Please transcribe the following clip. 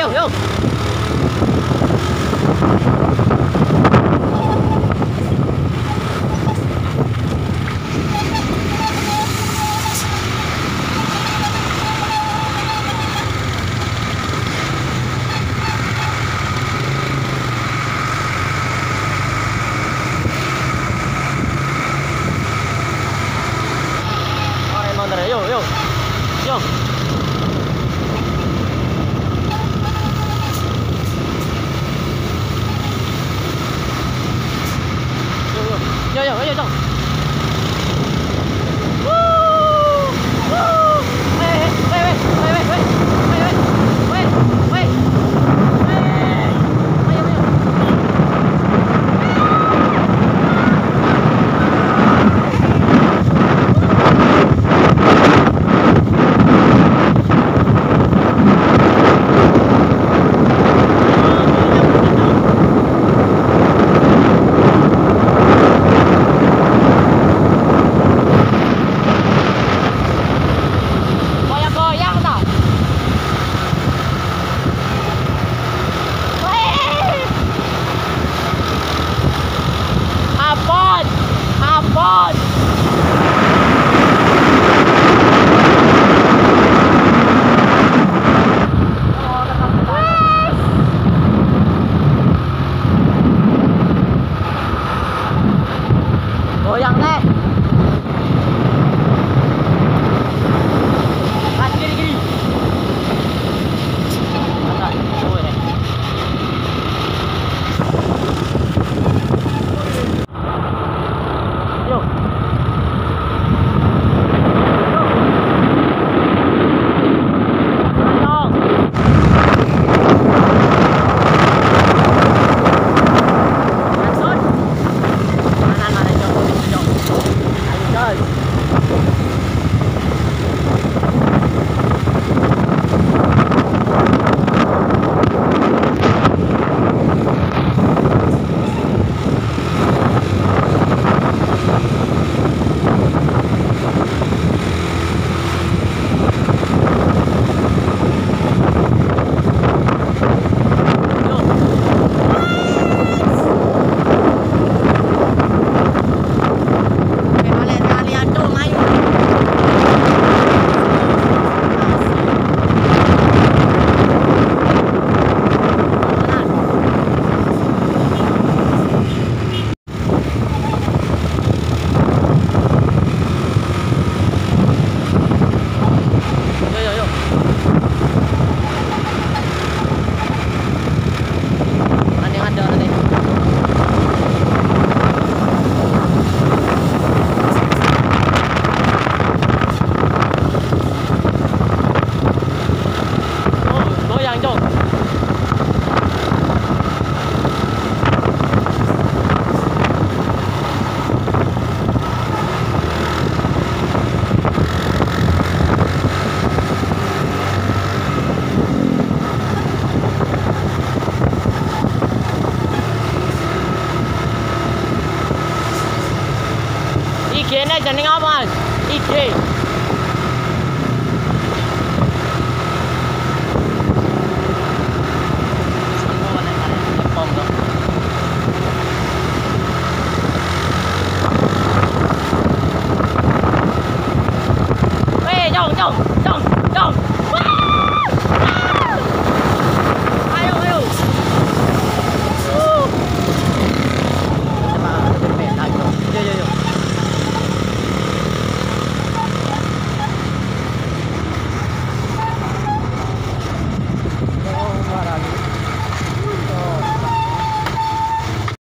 没有用。God. ಈ ಕೇನೆ ಜನಗಾಮ ಇಟ್ರೆ